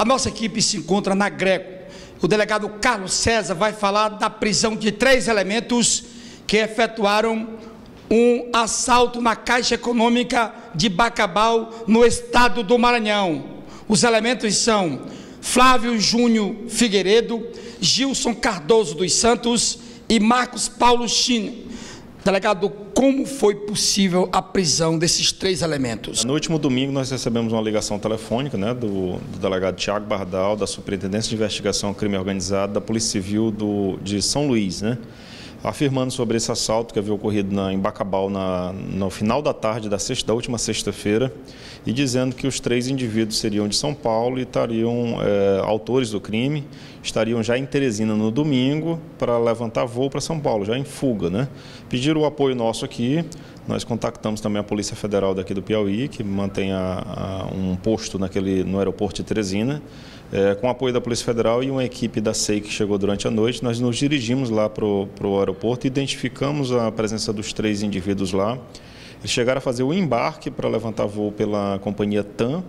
A nossa equipe se encontra na Greco. O delegado Carlos César vai falar da prisão de três elementos que efetuaram um assalto na Caixa Econômica de Bacabal, no estado do Maranhão. Os elementos são Flávio Júnior Figueiredo, Gilson Cardoso dos Santos e Marcos Paulo Chino. Delegado, como foi possível a prisão desses três elementos? No último domingo, nós recebemos uma ligação telefônica né, do, do delegado Tiago Bardal, da Superintendência de Investigação ao Crime Organizado da Polícia Civil do, de São Luís, né, afirmando sobre esse assalto que havia ocorrido na, em Bacabal na, no final da tarde da, sexta, da última sexta-feira e dizendo que os três indivíduos seriam de São Paulo e estariam é, autores do crime, estariam já em Teresina no domingo para levantar voo para São Paulo, já em fuga. Né? Pediram o apoio nosso aqui, nós contactamos também a Polícia Federal daqui do Piauí, que mantém a, a, um posto naquele, no aeroporto de Teresina. É, com apoio da Polícia Federal e uma equipe da SEI que chegou durante a noite, nós nos dirigimos lá para o aeroporto identificamos a presença dos três indivíduos lá. Eles chegaram a fazer o embarque para levantar voo pela companhia TAM.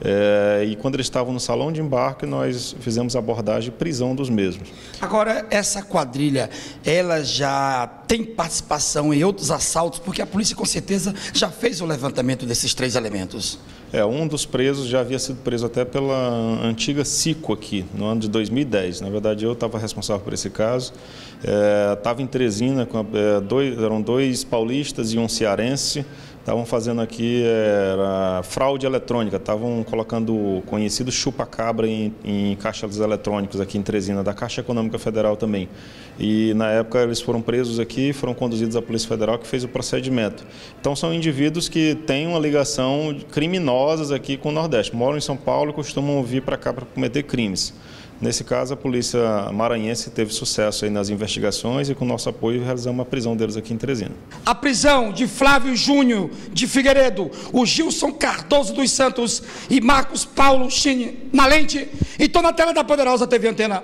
É, e quando eles estavam no salão de embarque, nós fizemos abordagem e prisão dos mesmos. Agora, essa quadrilha, ela já tem participação em outros assaltos, porque a polícia com certeza já fez o levantamento desses três elementos. É, um dos presos já havia sido preso até pela antiga CICO aqui, no ano de 2010. Na verdade, eu estava responsável por esse caso. Estava é, em Teresina, com, é, dois, eram dois paulistas e um cearense estavam fazendo aqui era fraude eletrônica, estavam colocando o conhecido chupa-cabra em, em caixas eletrônicos aqui em Teresina, da Caixa Econômica Federal também. E na época eles foram presos aqui, foram conduzidos à Polícia Federal que fez o procedimento. Então são indivíduos que têm uma ligação criminosas aqui com o Nordeste, moram em São Paulo e costumam vir para cá para cometer crimes. Nesse caso, a polícia maranhense teve sucesso nas investigações e com nosso apoio realizamos a prisão deles aqui em Teresina. A prisão de Flávio Júnior de Figueiredo, o Gilson Cardoso dos Santos e Marcos Paulo Chine na lente. E estou na tela da poderosa TV Antena.